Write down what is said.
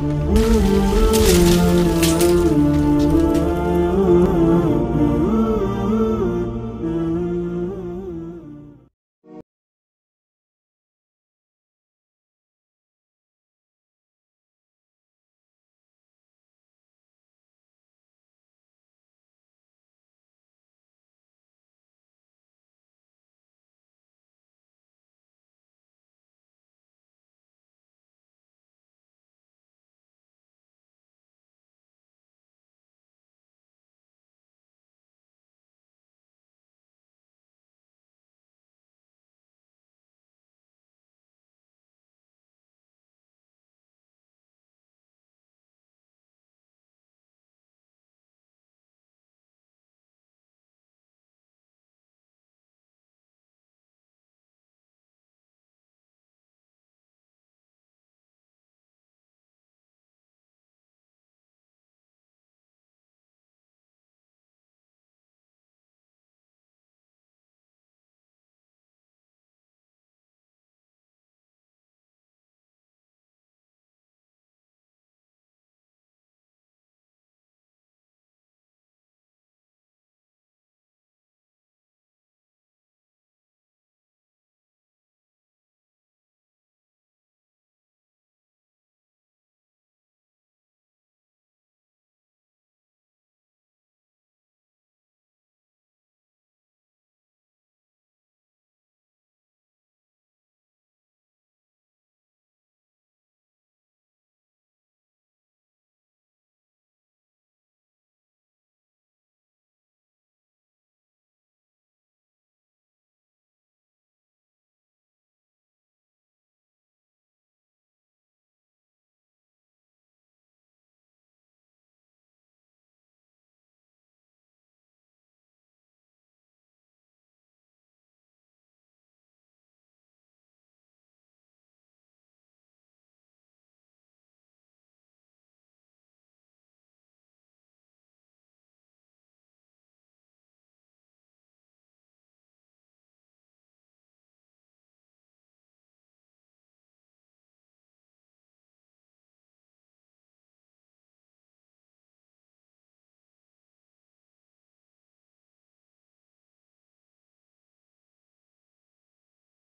Ooh.